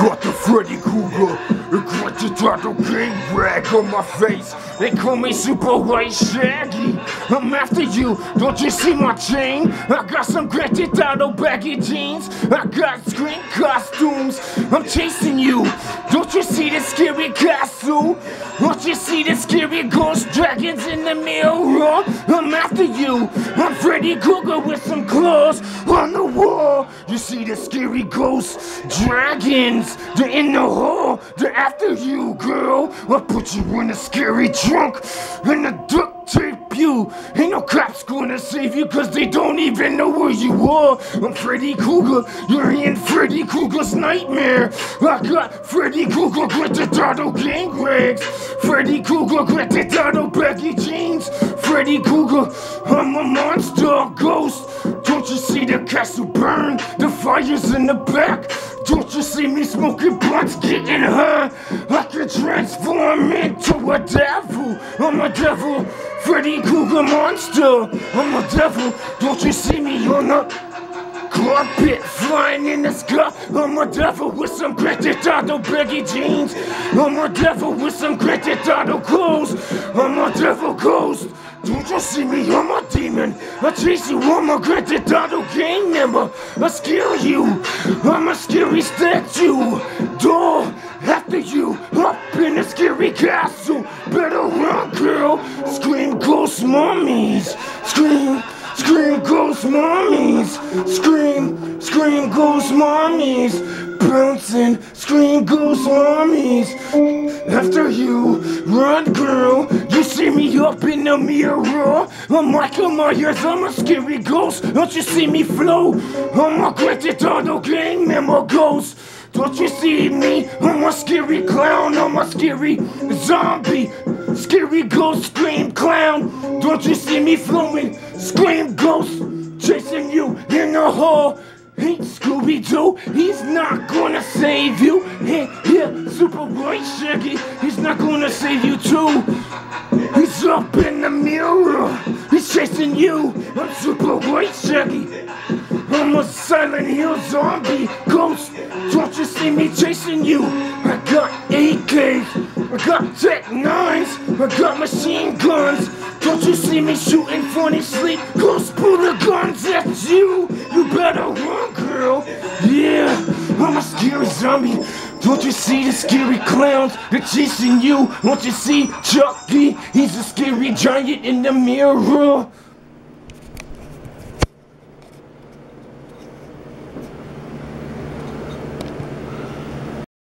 Got the Freddy Krueger, the Tato King rag on my face. They call me Super White Shaggy. I'm after you, don't you see my chain? I got some Theft Auto baggy jeans. I got scream customs. I'm chasing you. Don't you see the scary castle? Don't you see the scary ghost dragons in the mirror? I'm after you. I'm Freddy Krueger with some claws on the. You see the scary ghosts, dragons. They're in the hall. They're after you, girl. I'll put you in a scary trunk and a duct tape you. Ain't no cops gonna save you cause they don't even know where you are. I'm Freddy Krueger. You're in Freddy Krueger's nightmare. I got Freddy Krueger Theft Auto gang rags. Freddy Krueger Theft Auto baggy jeans. Freddy Krueger, I'm a monster ghost. Don't you see the castle burn? The fire's in the back. Don't you see me smoking blunts, getting high? I can transform into a devil. I'm a devil, Freddy Krueger monster. I'm a devil. Don't you see me on the carpet flying in the sky? I'm a devil with some Theft Auto baggy jeans. I'm a devil with some Theft Auto clothes. I'm a devil ghost. Don't you see me? I'm a demon. I chase you. I'm a Theft Auto gang member. I scare you. I'm a scary statue. Door after you up in a scary castle. Better run, girl. Scream ghost mummies. Scream. Scream ghost mommies, scream, scream ghost mommies, bouncing, scream ghost mommies. After you, run girl, you see me up in the mirror. I'm Michael Myers, I'm a scary ghost. Don't you see me flow? I'm a Theft Auto gang member ghost. Don't you see me? I'm a scary clown, I'm a scary zombie. Scary ghost, scream clown. Don't you see me flowing? Scream ghost, chasing you in the hall. Ain't Scooby Doo, he's not gonna save you. Hey, yeah, Super White Shaggy, he's not gonna save you too. He's up in the mirror, he's chasing you. I'm Super White Shaggy. I'm a Silent Hill zombie ghost. Don't you see me chasing you? I got AKs, I got Tec-9s, I got machine guns. Don't you see me shooting funny sleep? I'm a scary zombie. Don't you see the scary clowns? They're chasing you. Don't you see Chucky? He's a scary giant in the mirror.